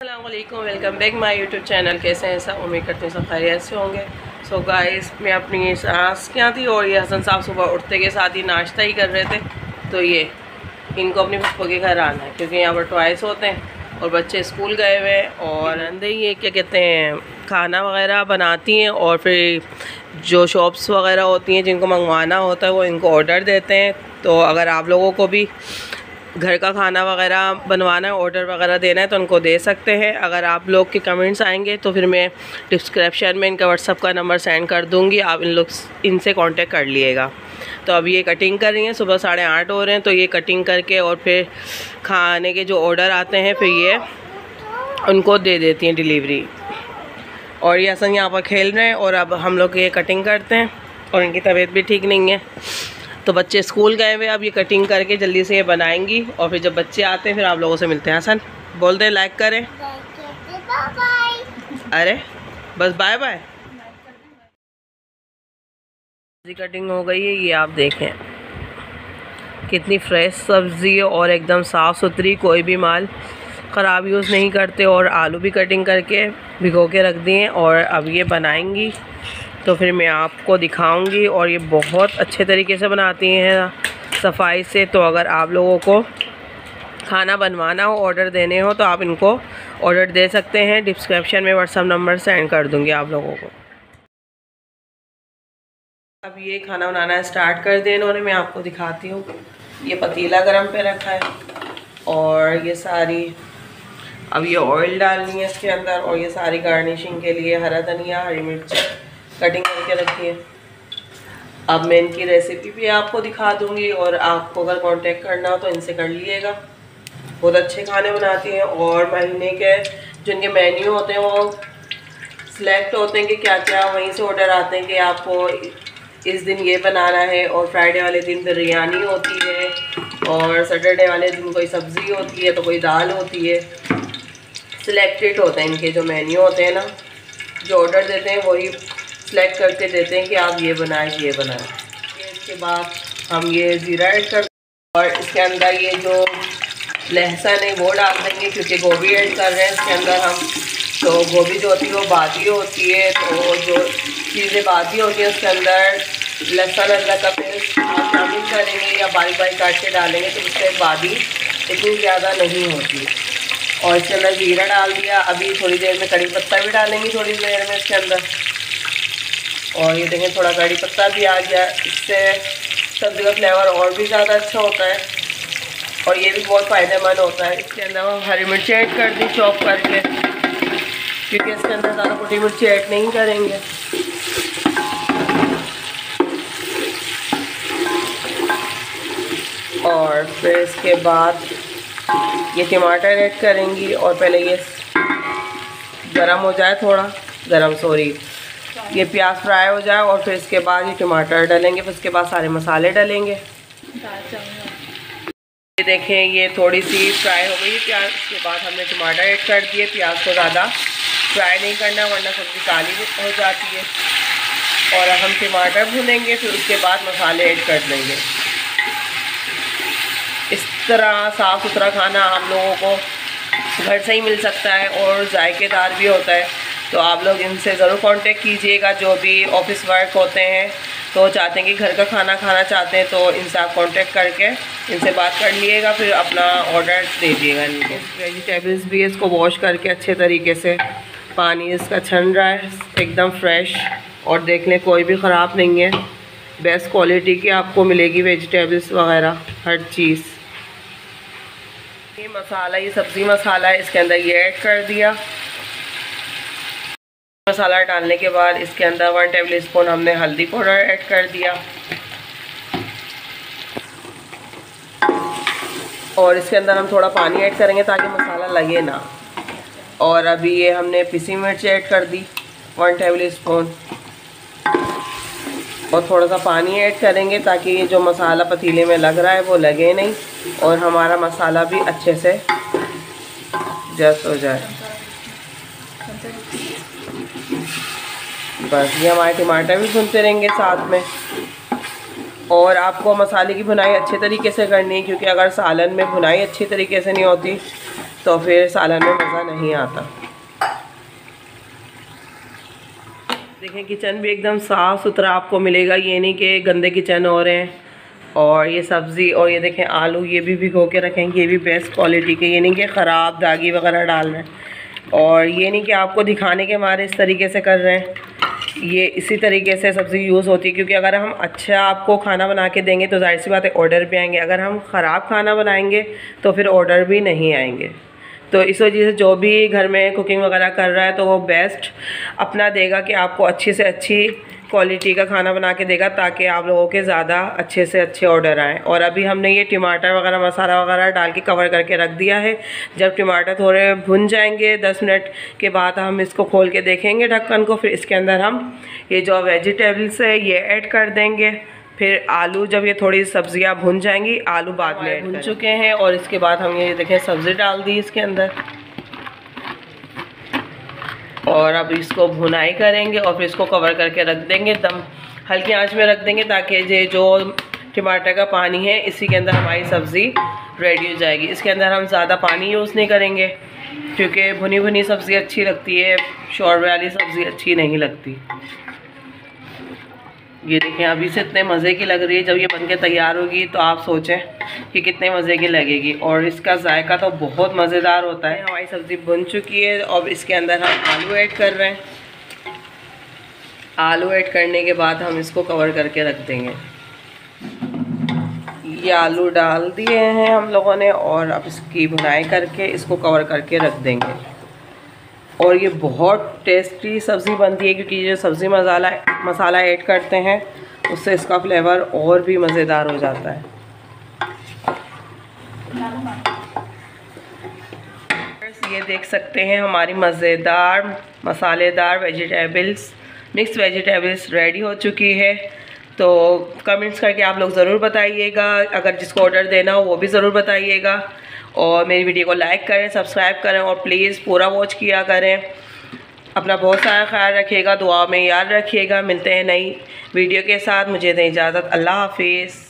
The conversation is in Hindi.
Allam welcome back my YouTube channel कैसे हैं सब? उम्मीद करते हैं सब खैरियत से होंगे। सो so गाइस मैं अपनी सांस क्या थी और ये हसन साहब सुबह उठते के साथ ही नाश्ता ही कर रहे थे। तो ये, इनको अपने पप्पो के घर आना है, क्योंकि यहाँ पर ट्वाइस होते हैं और बच्चे स्कूल गए हुए हैं और अंदर ये क्या कहते हैं, खाना वगैरह बनाती हैं और फिर जो शॉप्स वगैरह होती हैं जिनको मंगवाना होता है वो इनको ऑर्डर देते हैं। तो अगर आप लोगों को भी घर का खाना वगैरह बनवाना है ऑर्डर वगैरह देना है तो उनको दे सकते हैं। अगर आप लोग के कमेंट्स आएँगे तो फिर मैं डिस्क्रिप्शन में इनका व्हाट्सअप का नंबर सेंड कर दूँगी। आप इन लोग, इनसे कांटेक्ट कर लिएगा। तो अब ये कटिंग कर रही हैं, सुबह साढ़े आठ हो रहे हैं तो ये कटिंग करके और फिर खाने के जो ऑर्डर आते हैं, फिर ये उनको दे देती हैं डिलीवरी और ये असन यहाँ पर खेल रहे हैं, और अब हम लोग ये कटिंग करते हैं, और इनकी तबीयत भी ठीक नहीं है। तो बच्चे स्कूल गए हुए अब ये कटिंग करके जल्दी से ये बनाएँगी और फिर जब बच्चे आते हैं, फिर आप लोगों से मिलते हैं हसन बोल दें लाइक करें। अरे, बस बाय बाय कटिंग हो गई है, ये आप देखें। कितनी फ्रेश सब्ज़ी है और एकदम साफ़ सुथरी, कोई भी माल ख़राब यूज़ नहीं करते और आलू भी कटिंग करके भिगो के रख दिए और अब ये बनाएँगी। तो फिर मैं आपको दिखाऊँगी और ये बहुत अच्छे तरीके से बनाती हैं सफ़ाई से। तो अगर आप लोगों को खाना बनवाना हो ऑर्डर देने हो तो आप इनको ऑर्डर दे सकते हैं। डिस्क्रिप्शन में व्हाट्सअप नंबर सेंड कर दूँगी आप लोगों को। अब ये खाना बनाना स्टार्ट कर दें इन्होंने, मैं आपको दिखाती हूँ। ये पतीला गरम पे रखा है और ये सारी, अब ये ऑयल डालनी है इसके अंदर और ये सारी गार्निशिंग के लिए हरा धनिया, हरी मिर्च कटिंग करके रखी है। अब मैं इनकी रेसिपी भी आपको दिखा दूँगी और आपको अगर कांटेक्ट करना हो तो इनसे कर लीजिएगा। बहुत अच्छे खाने बनाती हैं और महीने के जो इनके मेन्यू होते हैं वो सिलेक्ट होते हैं कि क्या क्या वहीं से ऑर्डर आते हैं कि आपको इस दिन ये बनाना है और फ्राइडे वाले दिन बिरयानी होती है और सैटरडे वाले दिन कोई सब्ज़ी होती है तो कोई दाल होती है। सिलेक्टेड होते हैं इनके जो मेन्यू होते हैं ना। जो ऑर्डर देते हैं वही सेलेक्ट करके देते हैं कि आप ये बनाएँ ये बनाएँ। इसके बाद हम ये ज़ीरा ऐड कर और इसके अंदर ये जो लहसुन है, वो डाल देंगे, क्योंकि गोभी ऐड कर रहे हैं। इसके अंदर हम तो गोभी जो होती है, वो बादी होती है। तो जो चीज़ें बादी होती हैं, उसके अंदर लहसुन अदरक का पेस्ट शामिल करेंगे या बारीक बारीक काट के डालेंगे तो उससे बादी इतनी ज़्यादा नहीं होती। और इसके अंदर जीरा डाल दिया। अभी थोड़ी देर में कड़ी पत्ता भी डालेंगे, थोड़ी देर में इसके अंदर। और ये देखें, थोड़ा कड़ी पत्ता भी आ गया। इससे सब्ज़ी का फ्लेवर और भी ज़्यादा अच्छा होता है। और ये भी बहुत फ़ायदेमंद होता है। इसके अंदर हम हरी मिर्ची ऐड कर दी चॉप करके। क्योंकि इसके अंदर ज़्यादा मोटी मिर्ची ऐड नहीं करेंगे। और फिर इसके बाद ये टमाटर ऐड करेंगी। और पहले ये गरम हो जाए थोड़ा। गरम सॉरी ये प्याज फ्राई हो जाए और फिर इसके बाद ये टमाटर डालेंगे, फिर उसके बाद सारे मसाले डालेंगे। ये देखें, ये थोड़ी सी फ्राई हो गई प्याज के बाद हमने टमाटर ऐड कर दिए। प्याज को ज़्यादा फ्राई नहीं करना, वरना सब्ज़ी काली हो जाती है। और हम टमाटर भूनेंगे, फिर उसके बाद मसाले ऐड कर देंगे। इस तरह साफ़ सुथरा खाना आप लोगों को घर से ही मिल सकता है और जायकेदार भी होता है। तो आप लोग इनसे ज़रूर कांटेक्ट कीजिएगा, जो भी ऑफ़िस वर्क होते हैं। तो चाहते हैं कि घर का खाना खाना चाहते हैं तो इनसे आप कांटेक्ट करके इनसे बात कर लीजिएगा फिर अपना ऑर्डर दे दिएगा इनको। वेजिटेबल्स भी इसको वॉश करके अच्छे तरीके से। पानी इसका छन रहा है, एकदम फ्रेश और देख लें कोई भी ख़राब नहीं है। बेस्ट क्वालिटी की आपको मिलेगी वेजिटेबल्स वगैरह, हर चीज़। ये मसाला, ये सब्ज़ी मसाला है, इसके अंदर ये ऐड कर दिया। मसाला डालने के बाद इसके अंदर वन टेबल स्पून हमने हल्दी पाउडर ऐड कर दिया। और इसके अंदर हम थोड़ा पानी ऐड करेंगे ताकि मसाला लगे ना। और अभी ये हमने पिसी मिर्च ऐड कर दी वन टेबल स्पून और थोड़ा सा पानी ऐड करेंगे ताकि ये जो मसाला पतीले में लग रहा है वो लगे नहीं और हमारा मसाला भी अच्छे से जस्ट हो जाए। बस, ये हमारे टमाटर भी भुनते रहेंगे साथ में। और आपको मसाले की भुनाई अच्छे तरीके से करनी है, क्योंकि अगर सालन में भुनाई अच्छी तरीके से नहीं होती तो फिर सालन में मज़ा नहीं आता। देखें, किचन भी एकदम साफ़ सुथरा आपको मिलेगा। ये नहीं कि गंदे किचन हो रहे हैं, और ये सब्ज़ी, और ये देखें, आलू ये भी भिगो के रखेंगे, ये भी बेस्ट क्वालिटी के। ये नहीं कि ख़राब, दागी वगैरह डाल रहे हैं। और ये नहीं कि आपको दिखाने के मारे इस तरीके से कर रहे हैं। ये इसी तरीके से सब्ज़ी यूज़ होती है, क्योंकि अगर हम अच्छा आपको खाना बना के देंगे तो ज़ाहिर सी बात है ऑर्डर भी आएँगे। अगर हम ख़राब खाना बनाएँगे तो फिर ऑर्डर भी नहीं आएँगे। तो इस वजह से जो भी घर में कुकिंग वगैरह कर रहा है तो वो बेस्ट अपना देगा कि आपको अच्छी से अच्छी क्वालिटी का खाना बना के देगा ताकि आप लोगों के ज़्यादा अच्छे से अच्छे ऑर्डर आएँ। और अभी हमने ये टमाटर वगैरह मसाला वगैरह डाल के कवर करके रख दिया है। जब टमाटर थोड़े भुन जाएँगे दस मिनट के बाद हम इसको खोल के देखेंगे ढक्कन को फिर इसके अंदर हम ये जो वेजिटेबल्स है ये ऐड कर देंगे। फिर आलू जब ये थोड़ी सब्ज़ियाँ भुन जाएँगी आलू बाद में भुन चुके हैं और इसके बाद हम ये देखें सब्ज़ी डाल दी इसके अंदर। और अब इसको भुनाई करेंगे और फिर इसको कवर करके रख देंगे। दम हल्की आँच में रख देंगे ताकि ये जो टमाटर का पानी है, इसी के अंदर हमारी सब्ज़ी रेडी हो जाएगी। इसके अंदर हम ज़्यादा पानी यूज़ नहीं करेंगे, क्योंकि भुनी भुनी सब्ज़ी अच्छी लगती है शोरबे वाली सब्ज़ी अच्छी नहीं लगती। ये देखें, अभी से इतने मज़े की लग रही है, जब ये बन के तैयार होगी तो आप सोचें कि कितने मज़े की लगेगी। और इसका जायका तो बहुत मज़ेदार होता है। हमारी सब्ज़ी बन चुकी है और इसके अंदर हम आलू ऐड कर रहे हैं। आलू ऐड करने के बाद हम इसको कवर करके रख देंगे। ये आलू डाल दिए हैं हम लोगों ने, और अब इसकी बुनाई करके इसको कवर करके रख देंगे। और ये बहुत टेस्टी सब्ज़ी बनती है क्योंकि ये सब्ज़ी मसाला मसाला ऐड करते हैं, उससे इसका फ्लेवर और भी मज़ेदार हो जाता है। ये देख सकते हैं हमारी मज़ेदार, मसालेदार वेजिटेबल्स मिक्स वेजिटेबल्स रेडी हो चुकी है। तो कमेंट्स करके आप लोग ज़रूर बताइएगा, अगर जिसको ऑर्डर देना हो वो भी ज़रूर बताइएगा। और मेरी वीडियो को लाइक करें सब्सक्राइब करें और प्लीज़ पूरा वॉच किया करें। अपना बहुत सारा ख्याल रखिएगा दुआ में याद रखिएगा। मिलते हैं नई वीडियो के साथ। मुझे दें इजाज़त। अल्लाह हाफिज़।